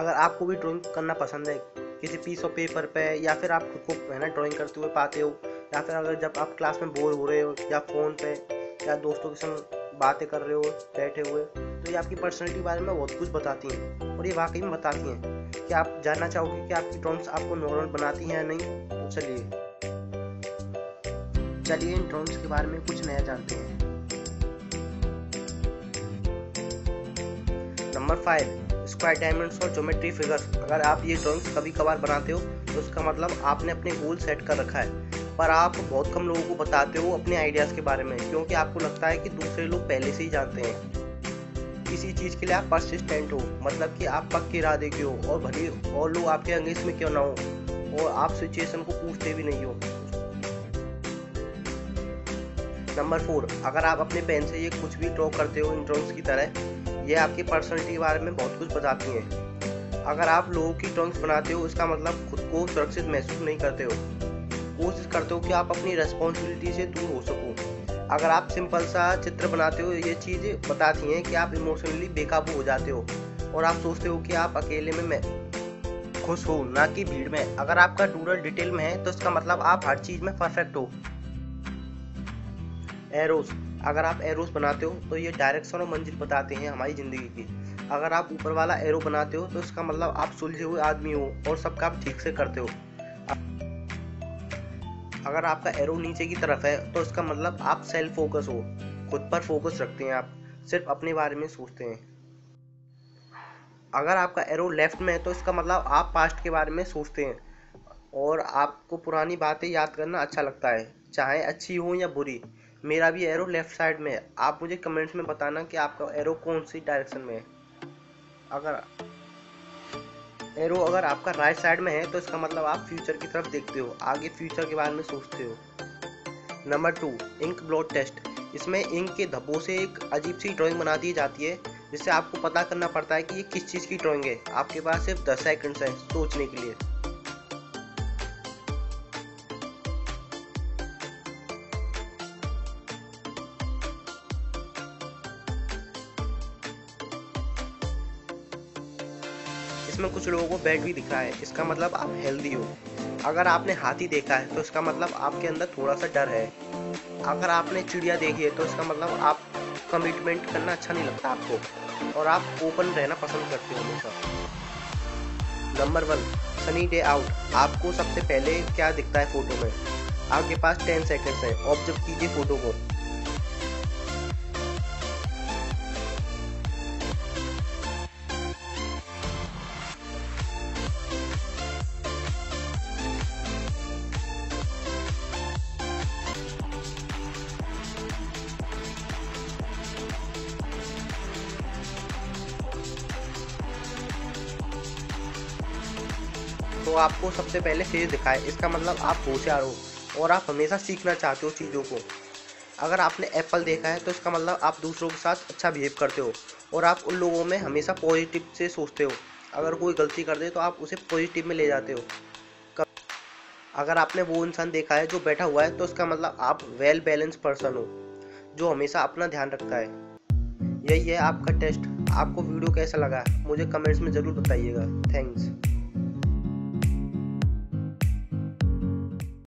अगर आपको भी ड्राइंग करना पसंद है, किसी पीस ऑफ़ पेपर पे, या फिर आप खुद को, है ना ड्राइंग करते हुए पाते हो, या फिर अगर जब आप क्लास में बोर हो रहे हो, या फ़ोन पे, या दोस्तों के संग बातें कर रहे हो, बैठे हुए तो ये आपकी पर्सनैलिटी के बारे में बहुत कुछ बताती हैं, और ये वाकई में बताती हैं कि आप जानना चाहोगे कि आपकी ड्राइंग्स आपको नॉर्मल बनाती हैं या नहीं। तो चलिए। चलिए इन ड्राइंग्स के बारे में कुछ नया जानते हैं। नंबर फाइव स्क्वायर डायमंड्स और ज्योमेट्री फिगर्स अगर आप ये ड्राइंग्स कभी कभार बनाते हो तो उसका मतलब आपने अपने गोल सेट कर रखा है। पर आप बहुत कम लोगों को बताते हो अपने आइडियाज़ के बारे में, क्योंकि आपको लगता है कि दूसरे लोग पहले से ही जानते हैं। किसी चीज़ के लिए आप परसिस्टेंट हो मतलब कि आप पक्के इरादे के हो, और भले और लोग आपके अंगेज में क्यों ना हो, और आप सिचुएशन को पूछते भी नहीं हो। नंबर फोर अगर आप अपने पेन से ये कुछ भी ड्रॉ करते हो इन ड्रॉइंग्स की तरह ये आपकी पर्सनैलिटी के बारे में बहुत कुछ बताती हैं। अगर आप लोगों की ड्रॉइंग्स बनाते हो, इसका मतलब खुद को सुरक्षित महसूस नहीं करते हो। कोशिश करते हो कि आप अपनी रेस्पॉन्सिबिलिटी से दूर हो सको। अगर आप सिंपल सा चित्र बनाते हो, ये चीज़ बताती हैं कि आप इमोशनली बेकाबू हो जाते हो और आप सोचते हो कि आप अकेले में मैं खुश हो, ना कि भीड़ में। अगर आपका डूरल डिटेल में है तो इसका मतलब आप हर चीज़ में परफेक्ट हो। एरोस अगर आप एरोस बनाते हो तो ये डायरेक्शन और मंजिल बताते हैं हमारी ज़िंदगी की। अगर आप ऊपर वाला एरो बनाते हो तो इसका मतलब आप सुलझे हुए आदमी हो और सब काम ठीक से करते हो। अगर आपका एरो नीचे की तरफ़ है तो इसका मतलब आप सेल्फ फोकस हो, खुद पर फोकस रखते हैं आप, सिर्फ़ अपने बारे में सोचते हैं। अगर आपका एरो लेफ़्ट में है तो इसका मतलब आप पास्ट के बारे में सोचते हैं, और आपको पुरानी बातें याद करना अच्छा लगता है, चाहे अच्छी हो या बुरी। मेरा भी एरो लेफ़्ट साइड में है। आप मुझे कमेंट्स में बताना कि आपका एरो कौन सी डायरेक्शन में है। अगर एरो अगर आपका राइट साइड में है तो इसका मतलब आप फ्यूचर की तरफ़ देखते हो। आगे फ्यूचर के बारे में सोचते हो। Number two ink blot test इसमें इंक के धब्बों से एक अजीब सी ड्राइंग बना दी जाती है, जिससे आपको पता करना पड़ता है कि ये किस चीज़ की ड्राइंग है। आपके पास सिर्फ़ दस सेकंड्स है सोचने के लिए। इसमें कुछ लोगों को बेड भी दिख रहा है, इसका मतलब आप हेल्दी हो। अगर आपने हाथी देखा है तो इसका मतलब आपके अंदर थोड़ा सा डर है। अगर आपने चिड़िया देखी है तो इसका मतलब आप कमिटमेंट करना अच्छा नहीं लगता आपको, और आप ओपन रहना पसंद करते हो हमेशा। Number one sunny day out आपको सबसे पहले क्या दिखता है फ़ोटो में? आपके पास टेन सेकेंड्स है ऑब्ज़र्व कीजिए फ़ोटो को। तो आपको सबसे पहले फेस दिखाए। इसका मतलब आप होशियार हो और आप हमेशा सीखना चाहते हो चीज़ों को। अगर आपने एप्पल देखा है तो इसका मतलब आप दूसरों के साथ अच्छा बिहेव करते हो और आप उन लोगों में हमेशा पॉजिटिव से सोचते हो। अगर कोई गलती कर दे तो आप उसे पॉजिटिव में ले जाते हो। अगर आपने वो इंसान देखा है जो बैठा हुआ है तो इसका मतलब आप वेल बैलेंस पर्सन हो, जो हमेशा अपना ध्यान रखता है। यही है आपका टेस्ट। आपको वीडियो कैसा लगा, मुझे कमेंट्स में ज़रूर बताइएगा। थैंक्स।